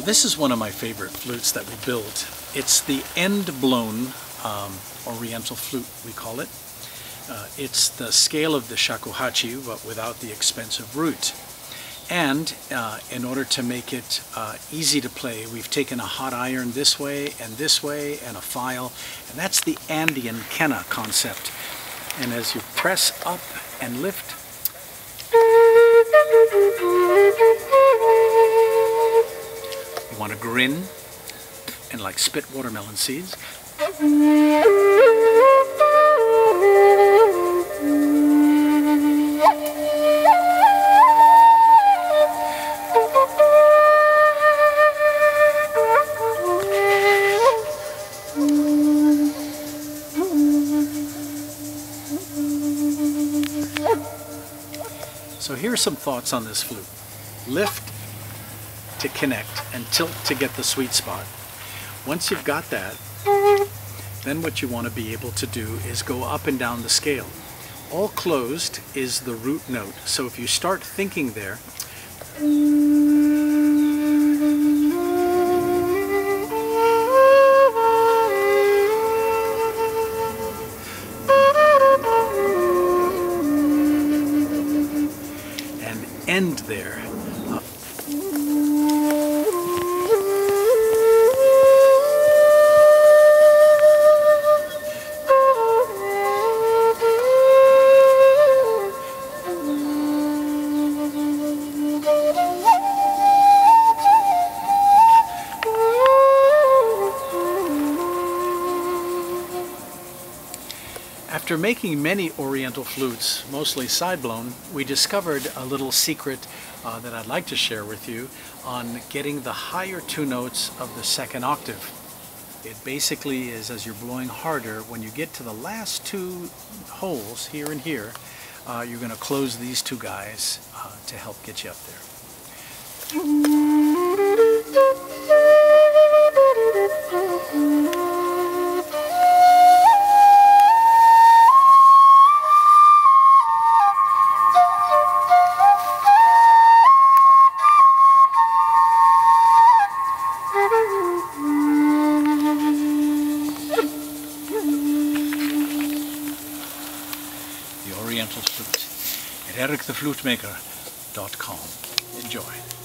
this is one of my favorite flutes that we built. It's the end-blown um, oriental flute, we call it. Uh, it's the scale of the shakuhachi, but without the expensive root. And uh, in order to make it uh, easy to play, we've taken a hot iron this way and this way and a file, and that's the Andean quena concept. And as you press up and lift, and like spit watermelon seeds. So here are some thoughts on this flute. Lift to connect and tilt to get the sweet spot. Once you've got that, then what you want to be able to do is go up and down the scale. All closed is the root note. So if you start thinking there, and end there. After making many oriental flutes, mostly side-blown, we discovered a little secret uh, that I'd like to share with you on getting the higher two notes of the second octave. It basically is as you're blowing harder, when you get to the last two holes, here and here, uh, you're going to close these two guys uh, to help get you up there. Oriental Flute at eriktheflutemaker.com. Enjoy.